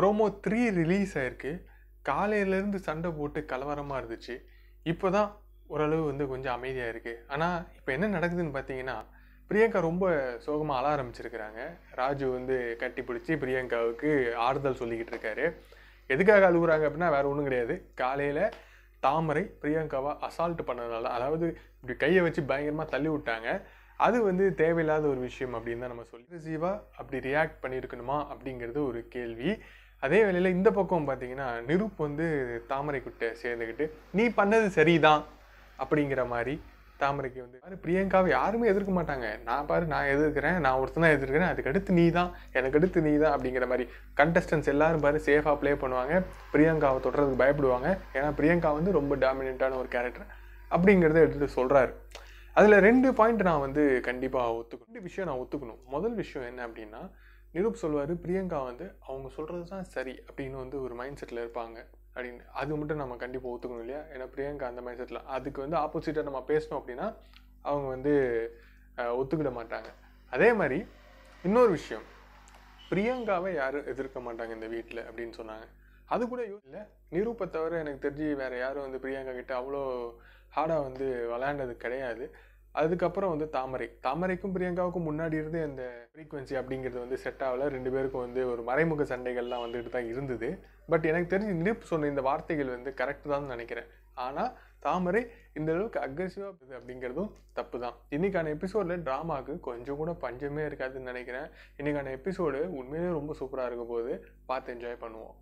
Promo three release ஆயிருக்கு. காலையிலேருந்து சண்டை போட்டு கலவரமாக இருந்துச்சு. இப்போ தான் ஓரளவு வந்து கொஞ்சம் அமைதியாக இருக்குது ஆனால் இப்போ என்ன நடக்குதுன்னு பார்த்தீங்கன்னா பிரியங்கா ரொம்ப சோகமாக அழ ஆரம்பிச்சிருக்கிறாங்க. ராஜு வந்து கட்டி பிடிச்சி பிரியங்காவுக்கு ஆறுதல் சொல்லிக்கிட்டு இருக்காரு. எதுக்காக அழுகுறாங்க அப்படின்னா வேறு ஒன்றும் கிடையாது. காலையில் தாமரை பிரியங்காவை அசால்ட் பண்ணதுனால அதாவது இப்படி கையை வச்சு பயங்கரமாக தள்ளி விட்டாங்க. அது வந்து தேவையில்லாத ஒரு விஷயம் அப்படின்னு தான் நம்ம சொல்லி அக்ரெசிவாக அப்படி ரியாக்ட் பண்ணியிருக்கணுமா அப்படிங்கிறது ஒரு கேள்வி. அதே வேளையில் இந்த பக்கம் பார்த்தீங்கன்னா நிருப் வந்து தாமரை சேர்ந்துக்கிட்டு நீ பண்ணது சரிதான் அப்படிங்கிற மாதிரி தாமரைக்கு வந்து பாரு பிரியங்காவை யாருமே எதிர்க்க மாட்டாங்க. நான் பாரு நான் எதிர்க்கிறேன். நான் ஒருத்தன் தான் எதிர்க்கிறேன். அதுக்கு அடுத்து நீ தான் எனக்கு அடுத்து நீ தான் அப்படிங்கிற மாதிரி கண்டஸ்டன்ஸ் எல்லாரும் பாரு சேஃபாக ப்ளே பண்ணுவாங்க. பிரியங்காவை தொடுறதுக்கு பயப்படுவாங்க. ஏன்னா பிரியங்கா வந்து ரொம்ப டாமினண்ட்டான ஒரு கேரக்டர் அப்படிங்கிறத எடுத்துகிட்டு சொல்கிறாரு அதில் ரெண்டு பாயிண்ட் நான் வந்து கண்டிப்பாக ஒத்துக்கணும். ரெண்டு விஷயம் நான் ஒத்துக்கணும். முதல் விஷயம் என்ன அப்படின்னா நிரூப் சொல்வார் பிரியங்கா வந்து அவங்க சொல்கிறது தான் சரி அப்படின்னு வந்து ஒரு மைண்ட் செட்டில் இருப்பாங்க. அப்படின்னு. அது மட்டும் நம்ம கண்டிப்பாக ஒத்துக்கணும் இல்லையா? ஏன்னா பிரியங்கா அந்த மைண்ட் செட்டில் அதுக்கு வந்து ஆப்போசிட்டாக நம்ம பேசணும் அப்படின்னா அவங்க வந்து ஒத்துக்கிட மாட்டாங்க. அதே மாதிரி இன்னொரு விஷயம். பிரியங்காவை யாரும் எதிர்க்க மாட்டாங்க இந்த வீட்டில் அப்படின்னு சொன்னாங்க. அது கூட இல்லை. நிரூப்பை தவிர எனக்கு தெரிஞ்சு வேறு யாரும் வந்து பிரியங்கா கிட்ட அவ்வளோ ஹார்டாக வந்து விளையாண்டது கிடையாது. அதுக்கப்புறம் வந்து தாமரை. தாமரைக்கும் பிரியங்காவுக்கும் முன்னாடி இருந்து அந்த ஃப்ரீக்வன்சி அப்படிங்கிறது வந்து செட் ஆகல. ரெண்டு பேருக்கும் வந்து ஒரு மறைமுக சண்டைகள்லாம் வந்துட்டு தான் இருந்தது. பட் எனக்கு தெரிஞ்சு நிருப் சொன்ன இந்த வார்த்தைகள் வந்து கரெக்டு தான் நினைக்கிறேன். ஆனால் தாமரை இந்த அளவுக்கு அக்ரெசிவாக இருக்குது அப்படிங்கிறதும் தப்பு தான். இன்னைக்கான எபிசோடில் ட்ராமாவுக்கு கொஞ்சம் கூட பஞ்சமே இருக்காதுன்னு நினைக்கிறேன். இன்னைக்கான எபிசோடு உண்மையிலேயே ரொம்ப சூப்பராக இருக்க போது பார்த்து என்ஜாய் பண்ணுவோம்.